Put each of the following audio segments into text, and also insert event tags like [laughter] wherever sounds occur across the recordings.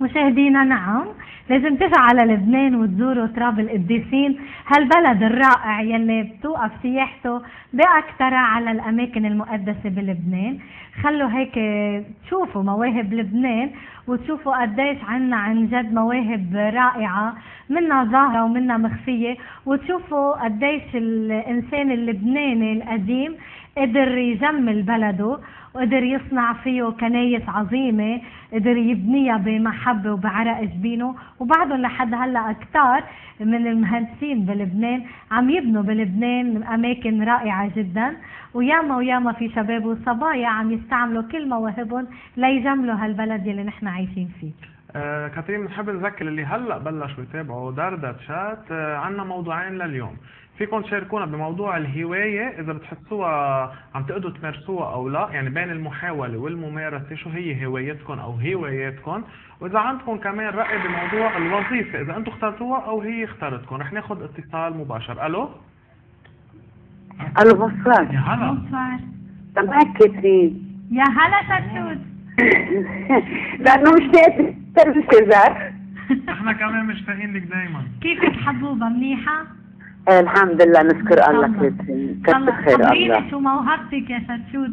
مشاهدينا نعم. لازم تجوا على لبنان وتزوروا تراب القديسين. هالبلد الرائع يلي بتوقف سياحته بأكثر على الأماكن المقدسة بلبنان. خلوا هيك تشوفوا مواهب لبنان وتشوفوا قديش عنا عن جد مواهب رائعة منها ظاهرة ومنها مخفية. وتشوفوا قديش الإنسان اللبناني القديم قدر يجمل بلده وقدر يصنع فيه كنايس عظيمة قدر يبنيها بمحبة وبعرق جبينه. وبعضهم لحد هلأ كتار من المهندسين بلبنان عم يبنوا بلبنان أماكن رائعة جدا. وياما وياما في شباب وصبايا عم يستعملوا كل مواهبهم ليجملوا هالبلد اللي نحن عايشين فيه. آه كاترين بنحب نذكر اللي هلأ بلشوا يتابعوا دردشات آه عندنا موضوعين لليوم. فيكم تشاركونا بموضوع الهواية إذا بتحسوها عم تقدروا تمارسوها أو لا يعني بين المحاولة والممارسة شو هي هوايتكم أو هواياتكم وإذا عندكم كمان رأي بموضوع الوظيفة إذا أنتم اخترتوها أو هي اختارتكم رح ناخذ اتصال مباشر. ألو؟ ألو bonsoir. يا هلا. bonsoir. معك كاترين يا هلا شتوت [laughs] لأنه مشتاقة سيزار نحن كمان مشتاقين لك دايما. كيفك حبوبة؟ منيحة؟ الحمد لله نشكر الله. كاترين كتر الله. خير الله. شو موهبتك يا شتوت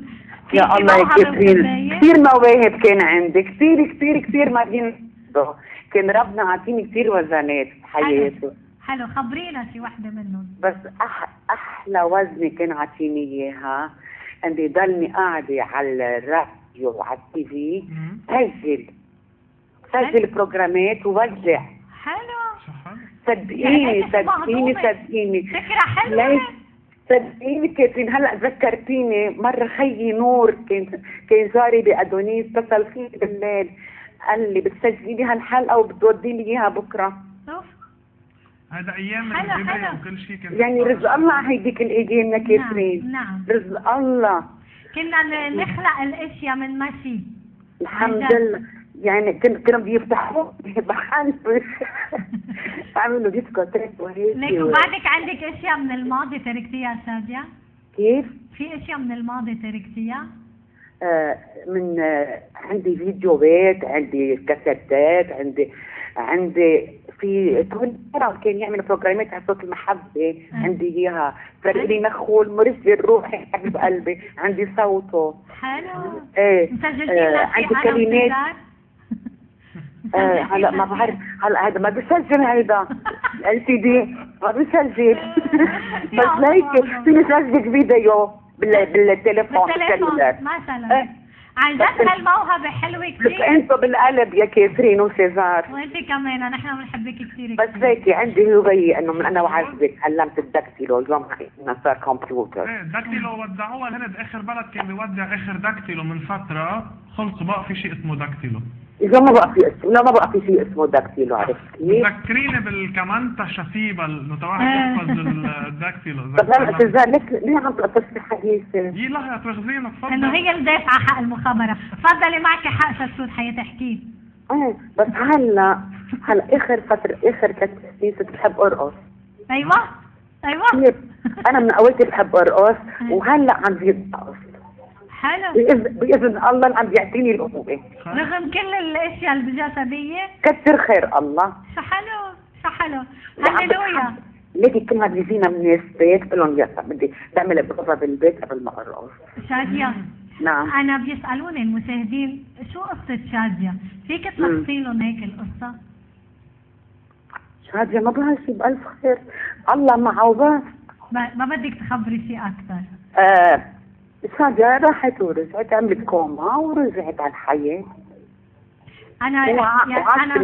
يا الله يا كاترين؟ كثير مواهب كان عندي كثير كثير كثير ما كان ربنا عاطيني كثير وزنات بحياتي حلو. خبرينا شي وحدة منهم. بس أح أحلى وزنه كان عاطيني إياها. اني ضلني قاعدة على الراديو وعلى التي في. سجل. سجل بروجرامات ووزع. حلو. صدقيني يعني صدقيني. صدقيني. فكرة حلوة. ليش صدقيني كاترين هلأ ذكرتيني مرة خيي نور كان كان جاري بأدونيس اتصل فيي بالليل قال لي بتسجلي لي هالحلقة وبتودي لي إياها بكرة. شوف هذا أيام حلو. وكل شيء كان يعني رزق الله على هيديك الأيام يا كاترين. نعم. نعم رزق الله. كنا ن- نخلق الأشياء من ما في الحمد. لله. يعني كانوا كانوا بيفتحوا بحال عملوا ديسكوتيك ليك وهيك وبعدك عندك أشياء من الماضي تركتيها شادية كيف؟ في أشياء من الماضي تركتيها؟ آه، من آه، عندي فيديوهات عندي كاسيتات عندي عندي في توني كرم كان يعمل بروجرامات على صوت المحبة. عندي إياها. فرق لي نخول مرسل روحي حبيب قلبي. عندي صوته. حلو. إيه. مسجلتي آه، عندي كلمات؟ آه، هلا ما بعرف. هلا هذا ما بسجل هيدا. [laughs] ال سي دي ما بسجل [laughs] بس ليك فيني سجلك فيديو بال- بالتليفون بالتليفون مثلا. إيه. عن جد هالموهبة حلوة لك كثير إنتو بالقلب يا كاترين وسيزار. وانت كمان نحن بنحبك كثير بس هيك عندي هواية إنه من أنا وعزبك علمت ال dactylo اليوم انه صار كمبيوتر. إيه dactylo ودعوها الهند آخر بلد كان بيودع آخر dactylo من فترة. خلصوا بقى في شيء اسمه داكتيلو اليوم ما بقى في اسمه لا ما بقى في شيء اسمه دكتيلو عرفت كيف؟ ذكريني بالكمانتا شفيبة انه تبع إيه. يحفظ الداكتيلو [laughs] طب هلا سيزار ليك ليه عم تقطش في حديثي؟ يي لا يا تواخذينا تفضل إنه هي الدافعة حق المخابرة. تفضلي معك حق شتوت حياتي احكي إيه بس هلا هلا آخر فترة آخر ثلاث سنين صرت بحب أرقص. أيوه أيوه. كثير أنا من اولتي بحب أرقص وهلا عم زيد أرقص. حلو. باذن بإذن الله اللي عم بيعطيني القوه رغم كل الأشياء الجسدية. كثر خير الله. شو حلو؟ شو حلو؟ اللي هللويا. ليكي كل ما بيجينا من البيت بقول لهم يلا بدي بعمل بروفا بالبيت قبل ما ارقص شادية. نعم. أنا بيسالوني المشاهدين شو قصة شادية؟ فيك تلخصي لهم هيك القصة؟ شادية ما بعرف شي بألف خير. الله معه بس. ما ما بدك تخبري شيء أكثر. آه شادية راحت ورجعت عملت كوما ورجعت على الحياة أنا يعني أنا.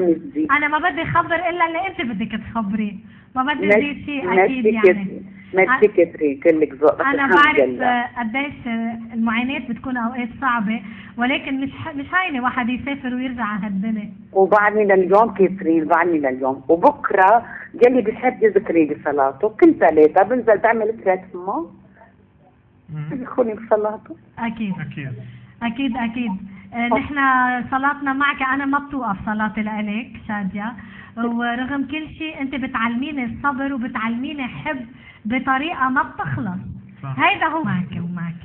أنا ما بدي خبر إلا اللي أنت بدك تخبريه ما بدي ازيد شيء أكيد يعني. كتري ماشي كتري كلك ذوق أنا بعرف آه، قديش آه، المعاناة بتكون أوقات صعبة ولكن مش مش هينة واحد يسافر ويرجع على هالدنيا. وبعدني لليوم كترين بعدني لليوم. وبكرة يلي بيحب يذكري لي صلاته. كل ثلاثة بنزل بعمل ثلاث ما مم. يخوني بصلاته أكيد. أكيد. أكيد أكيد. آه، نحن صلاتنا معك. أنا ما بتوقف صلاتي لإلك شادية. ورغم كل شيء أنت بتعلميني الصبر وبتعلميني حب بطريقة ما بتخلص. صح. هيدا هو. معك ومعك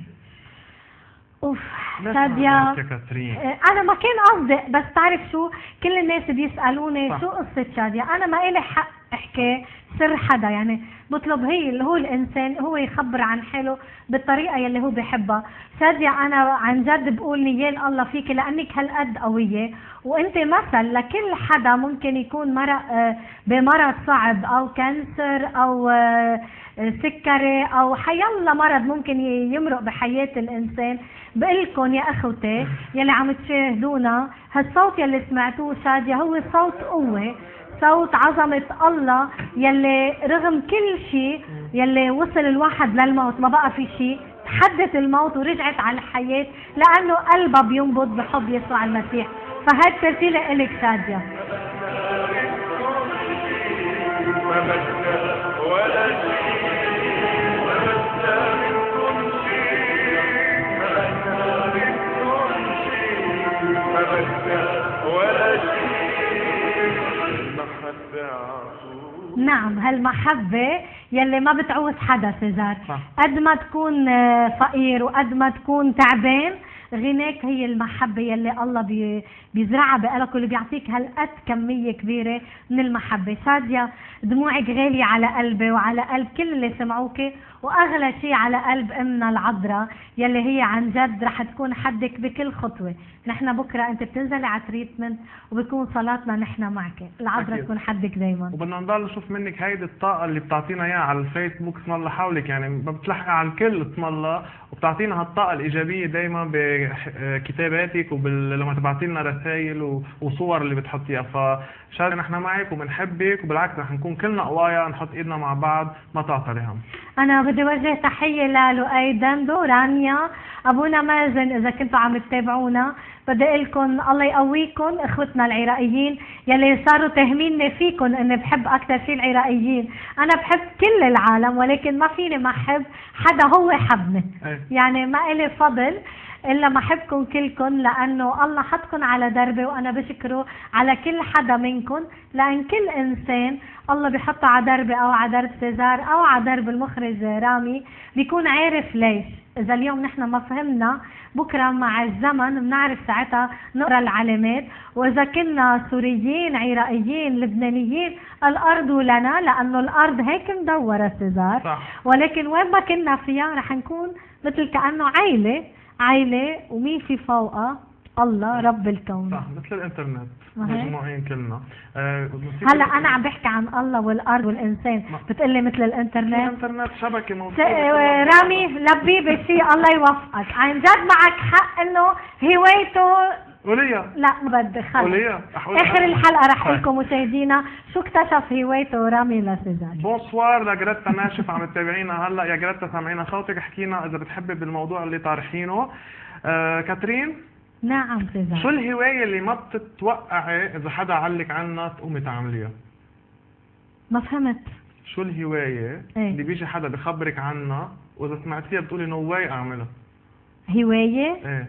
أوف شادية. آه، أنا ما كان قصدي بس تعرف شو؟ كل الناس بيسألوني صح. شو قصة شادية؟ أنا ما إلي حق. احكي سر حدا. يعني بطلب هي اللي هو الإنسان هو يخبر عن حاله بالطريقة يلي هو بحبها شادية أنا عن جد بقول نيال الله فيك لأنك هالقد قوية. وأنت مثل لكل حدا ممكن يكون مرق آه، بمرض صعب أو كانسر أو آه، سكري أو حيالله مرض ممكن يمرق بحياة الإنسان. بقلكن يا أخوتي يلي عم تشاهدونا هالصوت يلي سمعتوه شادية هو صوت قوة. صوت عظمة الله يلي رغم كل شيء يلي وصل الواحد للموت ما بقى في شيء تحدت الموت ورجعت على الحياة لأنه قلبها بينبض بحب يسوع المسيح. فهاد ترتيلة إلك شادية نعم هالمحبة يلي ما بتعوز حدا سيزار. قد ما تكون آه، فقير وقد ما تكون تعبان غناك هي المحبة يلي الله بي بيزرعها بقلبك واللي بيعطيك هالقد كمية كبيرة من المحبة شادية دموعك غالية على قلبي وعلى قلب كل اللي سمعوك وأغلى شيء على قلب أمنا العذراء يلي هي عن جد رح تكون حدك بكل خطوة. نحن بكرة أنت بتنزلي على treatment وبكون صلاتنا نحن معك. العذراء. تكون حدك دايما. وبدنا نضل نشوف منك هيدي الطاقة اللي بتعطينا إياها على الفيسبوك. اسم الله حولك يعني ما بتلحقي على الكل اسم الله. وبتعطينا هالطاقة الإيجابية دايما بكتاباتك وبال... لما تبعتي لنا رسائل. وصور اللي بتحطيها. فشاد نحن معك وبنحبك وبالعكس رح نكون كلنا قوايا نحط إيدنا مع بعض ما تعطلي هم. أنا بدي وجه تحية للؤيدا دورانيا أبونا مازن إذا كنتوا عم تتابعونا بدي أقول لكم الله يقويكم إخوتنا العراقيين يلي صاروا تهميني فيكم إني بحب أكثر شيء العراقيين. أنا بحب كل العالم ولكن ما فيني ما أحب حدا هو حبني. إيه. يعني ما إلي فضل إلا ما أحبكم كلكم لأنه الله حطكم على دربي وأنا بشكره على كل حدا منكم. لأن كل إنسان الله بيحطه على دربي أو على درب سيزار أو على درب المخرج رامي بيكون عارف ليش. إذا اليوم نحن ما فهمنا بكرة مع الزمن بنعرف ساعتها نقرأ العلامات. وإذا كنا سوريين عراقيين لبنانيين الأرض لنا لأنه الأرض هيك مدورة سيزار. صح. ولكن وين ما كنا فيها رح نكون مثل كأنه عيلة. عيلة ومين في فوقها؟ الله رب الكون. صح مثل الإنترنت؟ مجموعين كلنا. آه هلا أنا عم بحكي عن الله والأرض والإنسان. بتقلي مثل الإنترنت؟ الانترنت شبكة س- موجودة رامي لبي بشي الله يوفقك. عن جد معك حق إنه هوايته قوليها لا ما بدي خلص أحاول- آخر الحلقة رح أقول. لكم مشاهدينا شو اكتشف هوايته رامي لسيزار bonsoir لجريتا ناشف عم تتابعينا هلا. يا جريتا سامعينا صوتك. احكينا إذا بتحبي بالموضوع اللي طارحينه. آه كاترين؟ نعم شو سيزار الهواية اللي ما بتتوقعي إذا حدا علق عنها تقومي تعمليها؟ ما فهمت. شو الهواية إيه. اللي بيجي حدا بخبرك عنها وإذا سمعتيها بتقولي no way أعملها؟ هواية؟ إيه.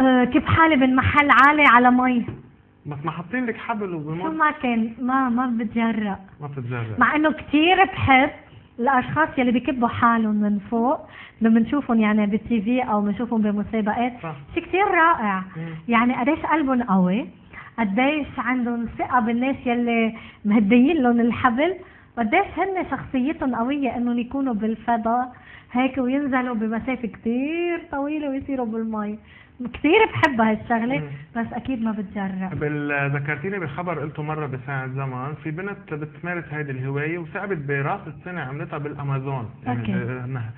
أه كب حالي من محل عالي على مي. بس ما حاطين لك حبل شو وبمر ما كان ما ما بتجرأ. ما بتتجرأ مع إنه كثير بحب الأشخاص يلي بكبوا حالهم من فوق لما بنشوفهم يعني بال TV أو بنشوفهم بمسابقات. شيء كثير رائع. مم. يعني قديش قلبهم قوي قديش عندهم ثقة بالناس يلي مهديين لهم الحبل قديش هن شخصيتهم قوية إنهم يكونوا بالفضاء هيك وينزلوا بمسافة كثير طويلة ويصيروا بالمي. كثير بحب هالشغلة مم. بس أكيد ما بتجرب بال- ذكرتيني بخبر قلته مرة بساعة زمن في بنت بتمارس هيدي الهواية وثعبت براس السنة عملتها بالأمازون أوكي. آه، نهر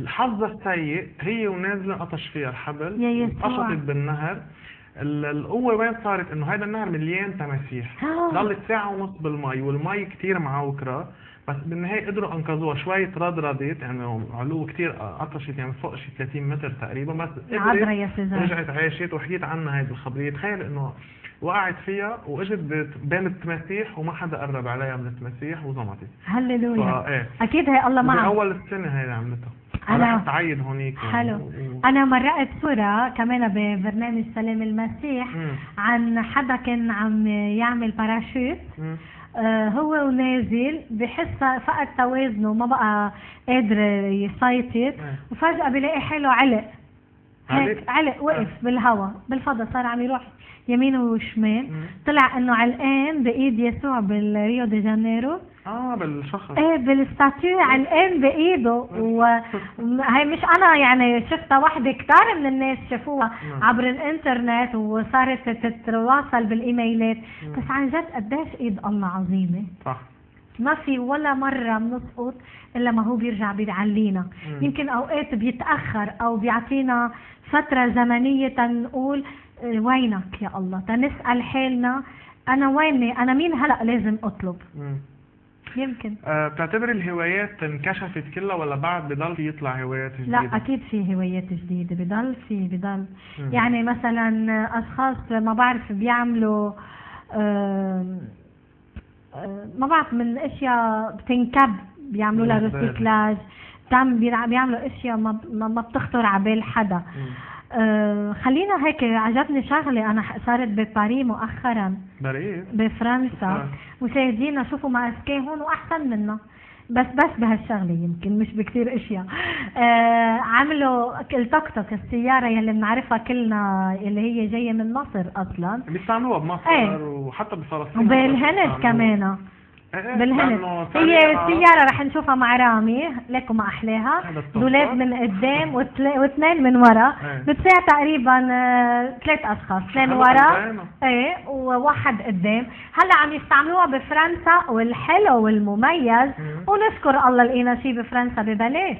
الحظ السيء هي ونازلة قطش فيها الحبل يا. قشطت بالنهر ال- القوة وين صارت إنه هيدا النهر مليان تماسيح آه. ضلت ساعة ونص بالمي والمي كتير معوكرة بس بالنهاية قدروا أنقذوها شوي تردردت يعني علو كتير قطشت يعني فوق شي 30 متر تقريبا بس قدرت يا سيزار رجعت عاشت وحكيت عنها هيدي الخبرية تخيل إنه وقعت فيها وإجت بين التماسيح وما حدا قرب عليها من التماسيح وزمطت هللويا. إيه. أكيد هي الله معها. بأول السنة هيدا عملتها. أنا تعيد هونيك يعني. حلو. و- أنا مرقت صورة كمان ببرنامج سلام المسيح مم. عن حدا كان عم يعمل باراشوت هو ونازل بحس فقد توازنه ما بقى قادر يسيطر. إيه. وفجأة بلاقي حاله علق. هيك علق؟ وقف بالهواء بالفضاء صار عم يروح يمين وشمال. طلع إنه علقان بإيد يسوع بالريو دي جانيرو. آه بالشخص إيه بال statue علقان بإيده. [laughs] وهي مش أنا يعني شفتها وحده كتار من الناس شافوها نعم. عبر الإنترنت وصارت تتواصل بالإيميلات. مم. بس عن جد قديش إيد الله عظيمة. صح. ما في ولا مرة بنسقط إلا ما هو بيرجع بيعلينا. يمكن أوقات بيتأخر أو بيعطينا فترة زمنية تنقول آه، وينك يا الله؟ تنسأل حالنا. أنا ويني؟ أنا مين هلأ لازم أطلب؟ مم. يمكن آه، بتعتبر الهوايات انكشفت كلها ولا بعد بضل يطلع هوايات جديدة؟ لا أكيد في هوايات جديدة بضل في بضل مم. يعني مثلا أشخاص ما بعرف بيعملوا آه، ما بعرف من أشياء بتنكب بيعملوا لها. ريسيكلاج بيعملوا أشياء ما ما ما بتخطر على بال حدا مم. آه، خلينا هيك عجبني شغلة أنا ح- صارت بباريس مؤخرا. بريء بفرنسا. مشاهدينا شوفوا ماسكين هون وأحسن منا بس بس بهالشغلة يمكن مش بكثير إشياء. آه عملوا التوك توك السيارة يلي بنعرفها كلنا اللي هي جاية من مصر أصلا. بيستعملوها بمصر إيه. وحتى بفلسطين. وبالهند. كمان. بالهند لأنه هي سريعة. سيارة رح نشوفها مع رامي لكم ما أحلاها دولاب. من قدام واثنين من ورا إيه. بتساع تقريبا آه، ثلاث أشخاص اثنين ورا. إيه وواحد قدام هلأ عم يستعملوها بفرنسا والحلو والمميز مم. ونشكر الله لقينا شيء بفرنسا ببلاش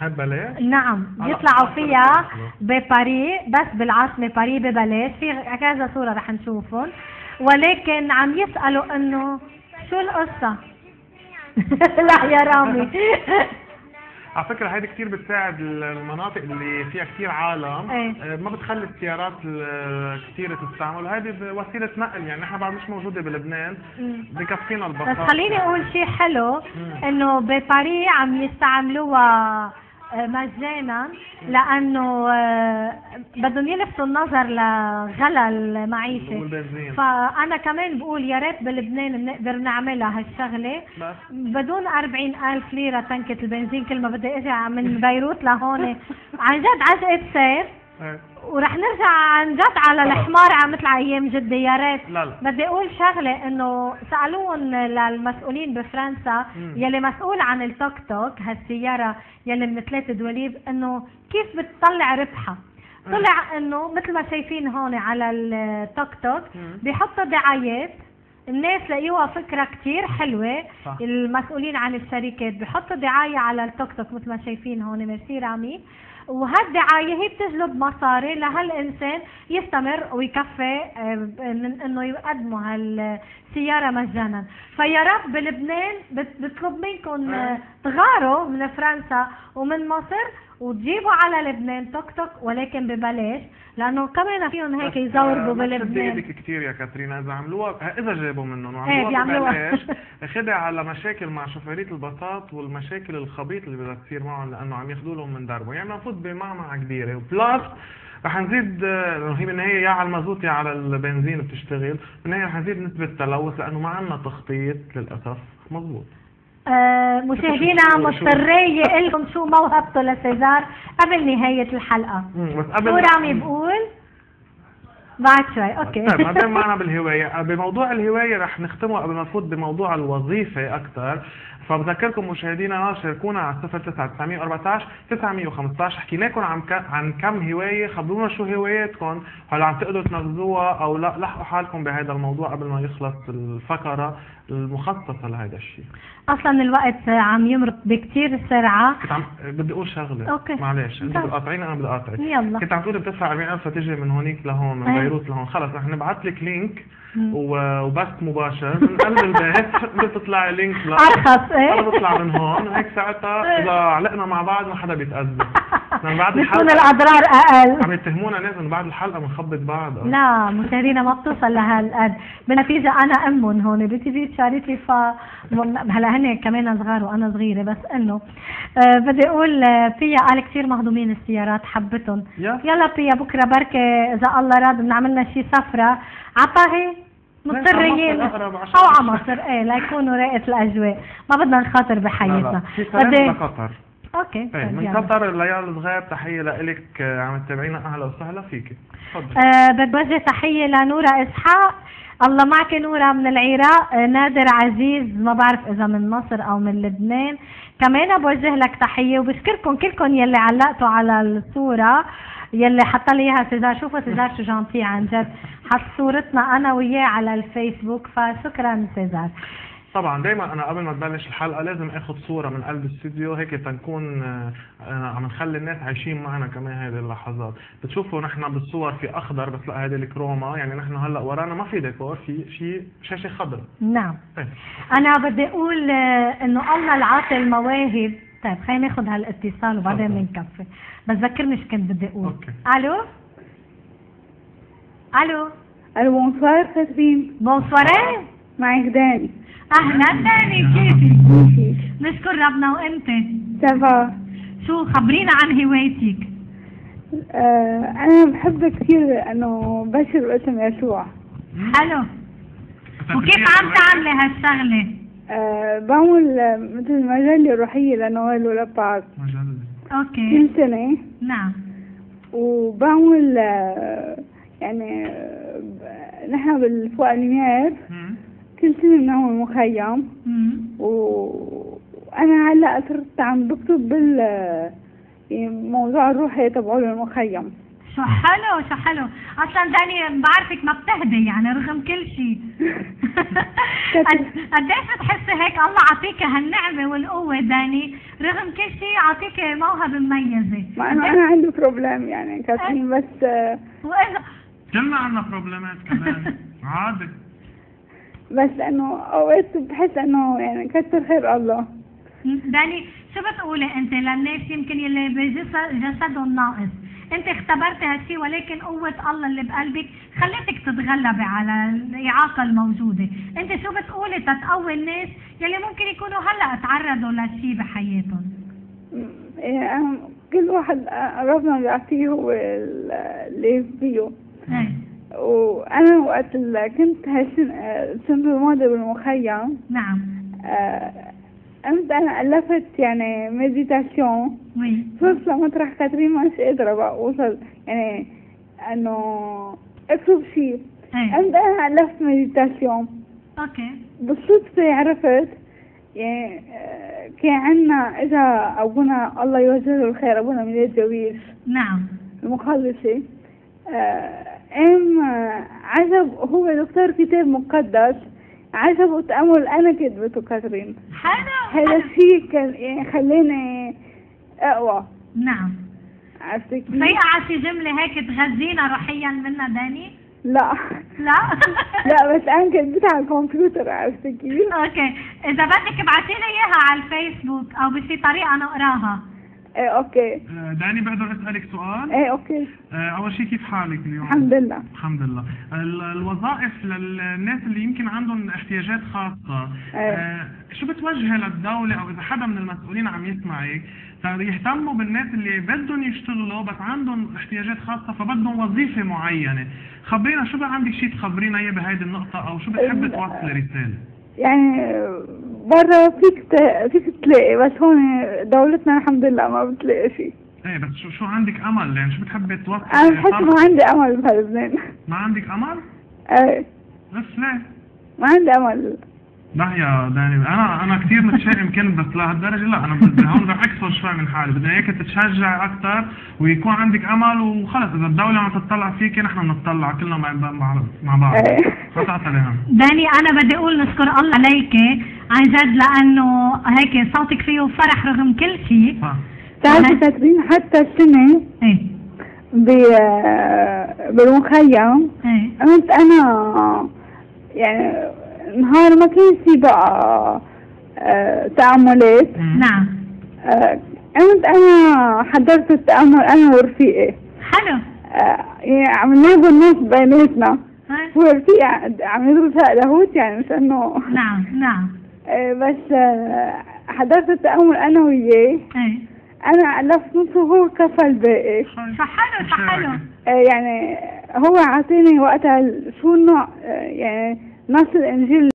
هاد بلاش نعم بيطلعوا فيها بفكر. بباريس بس بالعاصمة باريس ببلاش في كذا صورة رح نشوفهم ولكن عم يسألوا إنه شو القصة؟ [laughs] لا يا رامي [laughs] على فكرة هيدي كتير بتساعد المناطق اللي فيها كتير عالم إيه. آه، ما بتخلي السيارات ال- كتير تستعمل هذه وسيلة نقل يعني نحن بعد مش موجودة بلبنان. بكفينا البساطة بس خليني أقول شيء حلو. إنه بباريس عم يستعملوها مجانا لأنه آه، بدهم يلفتوا النظر لغلا المعيشه فأنا كمان بقول يا ريت بلبنان بنقدر نعملها هالشغلة. بدون أربعين ألف ليرة تنكة البنزين كل ما بدي أجي من بيروت لهون. [laughs] عن جد عجقة سير. إيه. ورح نرجع عن جد على الحمار على مثل أيام جدة يا ريت. لا لا. بدي أقول شغلة إنه سألوهم للمسؤولين بفرنسا مم. يلي مسؤول عن التوك توك هالسيارة يلي من ثلاث دواليب إنه كيف بتطلع ربحها. طلع إنه مثل ما شايفين هون على التوك توك. بيحطوا دعايات. الناس لقيوها فكرة كتير حلوة. صح. المسؤولين عن الشركات بحطوا دعاية على التوك توك مثل ما شايفين هون. ميرسي رامي. وهالدعاية هي بتجلب مصاري لهالإنسان يستمر ويكفي آه، من إنه يقدموا هالسيارة مجانا. فيا رب بلبنان بطلب منكم آه، تغاروا من فرنسا ومن مصر وتجيبوا على لبنان توك توك ولكن ببلاش لأنه كمان فيهم هيك يزوروا آه، بلبنان. إيدك كتير يا كاترينا إذا عملوها إذا جابوا منهم إيه، وعملوها بيعملوها. ببلاش. [laughs] خدع على مشاكل مع شوفيرية البساط والمشاكل الخبيط اللي بدها تصير معهم لأنه عم ياخذوا لهم من دربه. يعني نفوت بمعمعة كبيرة. وبلس رح نزيد لأنه هي بالنهايه يا على المازوت يا على البنزين بتشتغل. بالنهايه رح نزيد نسبة التلوث لأنه ما عندنا تخطيط للأسف. مضبوط آه، مشاهدينا مضطرية لكم شو موهبته لسيزار قبل نهاية الحلقة. شو رامي بقول؟ بعد شوي أوكي. طيب ما دام معنا [laughs] بالهواية بموضوع الهواية رح نختمه قبل ما نفوت بموضوع الوظيفة أكثر فبذكركم مشاهدينا شاركونا على 09914 915 حكينا لكم عن. عن كم هواية. خبرونا شو هواياتكم. هل عم تقدروا تنفذوها أو لا؟ لحقوا حالكم بهذا الموضوع قبل ما يخلص الفقرة المخصصة لهذا الشيء. أصلا الوقت عم يمرق بكتير سرعة كنت عم بدي أقول شغلة. أوكي. معلش أنت طيب. بتقاطعيني أنا بدي أقاطعك. يلا. كنت عم تقولي بتدفع 40000 لتجي من هونيك لهون من إيه. بيروت لهون. خلص رح نبعث لك link وبث مباشر من قلب البيت. [laughs] انت بتطلع link لا. أرخص. أنا إيه؟ بطلع من هون هيك ساعتها [laughs] إذا علقنا مع بعض ما حدا بيتأذى. بعد بتكون الحلقة الأضرار أقل. عم يتهمونا ناس من بعد الحلقة بنخبط بعض. لا مشاهدينا ما بتوصل لهالقد. بالنتيجة أنا أمهم هون بتيجي تشاركي ف هلا هن كمان صغار وأنا صغيرة بس إنه آه بدي أقول آه، فيا قال كثير مهضومين السيارات حبتهم. يلا بيا بكرة بركة إذا الله راد بنعملنا شي سفرة. عباغي مضطرين. مش- على مصر إيه ليكونوا راقة الأجواء. ما بدنا نخاطر لا لا. بحياتنا. في لقطر أوكي إيه طيب من. قطر ليال صغير تحية لك آه، عم تتابعينا. أهلا وسهلا فيكي تفضل. أه بدي وجه تحية لنورة إسحاق. الله معك نورة من العراق. أه نادر عزيز ما بعرف إذا من مصر أو من لبنان. كمان بوجه لك تحية وبشكركم كلكم يلي علقتوا على الصورة يلي حط لي إياها سيزار شوفوا سيزار شو gentil عن جد. حط صورتنا أنا وياه على الفيسبوك فشكرا سيزار طبعا دايما أنا قبل ما تبلش الحلقة لازم اخذ صورة من قلب الاستوديو هيك تنكون آه، آه، عم نخلي الناس عايشين معنا كمان هذه اللحظات. بتشوفوا نحن بالصور في أخضر بس لا هذه الكروما. يعني نحن هلأ ورانا ما في ديكور في في شاشة خضراء نعم. إيه. أنا بدي أقول آه، إنه الله العاطي المواهب. طيب خلينا ناخذ هالاتصال وبعدين. بنكفي بتذكرني إيش كنت بدي أقول. أوكي. ألو؟ ألو؟ ألو bonsoir كاترين bonsoir معك داني أهلا تاني كيفك؟ كيفك نشكر ربنا وإنت؟ ça va شو خبرينا عن هوايتك؟ آه أنا بحب كثير إنه بشر باسم يسوع. حلو. وكيف عم تعملي هالشغلة؟ آه بعمل مثل مجلة روحية لنوال ولبعض مجلة. okay. كل سنة. نعم. وبعمل آه يعني آه، نحن بالفوقانيات كل سنة بنعمل مخيم. وأنا هلأ صرت عم بكتب بال يعني موضوع الروحي تبعول المخيم شو حلو شو حلو. أصلا داني بعرفك ما بتهدي يعني رغم كل شيء. قد- قديش بتحسي هيك؟ الله عطيك هالنعمة والقوة داني. رغم كل شيء عطيك موهبة مميزة. مع انه أنا عندي problème يعني كاترين بس آه، واذا كلنا عندنا problemات كمان. [laughs] عادي. بس انه أوقات بحس إنه يعني كتر خير الله. داني شو بتقولي أنت للناس يمكن يلي بجسد جسدهم ناقص؟ أنت اختبرت هالشيء ولكن قوة الله اللي بقلبك خلتك تتغلبي على الإعاقة الموجودة. أنت شو بتقولي تتقوي الناس يلي ممكن يكونوا هلأ تعرضوا لشيء بحياتهم؟ يعني كل واحد ربنا بيعطيه هو ال- اللي فيه. وأنا وقت اللي كنت هالسنة السنة الماضية بالمخيم. نعم. آه، قمت أنا ألفت يعني مديتاسيون صرت لمطرح كاترين مش قادرة بقى أوصل يعني إنه أكتب شيء. إيه. قمت أنا ألفت méditation okay. بالصدفة عرفت يعني آه، كان عنا اجا أبونا الله يوجه له الخير أبونا ميلاد جويش نعم. المخلصي آه، أم عجبه هو دكتور كتاب مقدس. عجبه تأمل أنا كتبته كاترين. حلو. هذا. الشيء كان يعني خلاني أقوى. نعم. عرفت كيف؟ فيها على شي جملة هيك تغذينا روحيا منا داني؟ لا. لا؟ [laughs] لا بس أنا كتبتها على الكمبيوتر عرفت كيف؟ okay. إذا بدك ابعتي لي إياها على الفيسبوك أو بشي طريقة نقراها. إيه okay. آه، داني بقدر أسألك سؤال. إيه okay. آه، أول شيء كيف حالك اليوم؟ الحمد لله. الحمد لله. ال- الوظائف للناس اللي يمكن عندهم احتياجات خاصة أيه. آه، شو بتوجهها للدولة؟ أو إذا حدا من المسؤولين عم يسمعك يهتموا بالناس اللي بدهم يشتغلوا بس عندهم احتياجات خاصة فبدهم وظيفة معينة. خبرينا شو بقى عندك شيء تخبرينا إياه بهيدي النقطة؟ أو شو بتحب ال- توصلي رسالة يعني برا فيك ت- فيك تلاقي بس هون دولتنا الحمد لله ما بتلاقي شيء. إيه بس شو شو عندك أمل؟ يعني شو بتحبي توصلي أنا بحس ما عندي أمل بهاللبنان ما عندك أمل؟ إيه. بس ليه ما عندي أمل. لا يا داني أنا أنا كثير متشائم كنت بس لهالدرجة لا. أنا بدي هون بدي أكسر شوي من حالي. بدي اياك تتشجع أكثر ويكون عندك أمل وخلص. إذا الدولة عم تطلع فيك نحن بنطلع كلنا مع مع- مع بعض. إيه. ما هم داني أنا بدي أقول نشكر الله عليك عن جد لأنه هيك صوتك فيه فرح رغم كل شيء. صح بتعرفي أه. كاترين حتى السنة إيه. ب- بالمخيم إيه. قمت أنا يعني نهار ما كان في بقى آه، تأملات. نعم. آه، قمت أنا حضرت التأمل أنا ورفيقي. حلو. آه، يعني عملناه بالنص بيناتنا. ورفيقي عم يدرس لاهوت يعني مش انه نعم نعم. آه، بس آه، حضرت التأمل أنا وياه. إيه. أنا ألفت نصه وهو كفى الباقي. حلو آه، يعني هو عطيني وقتها شو النوع آه، يعني نص الإنجيل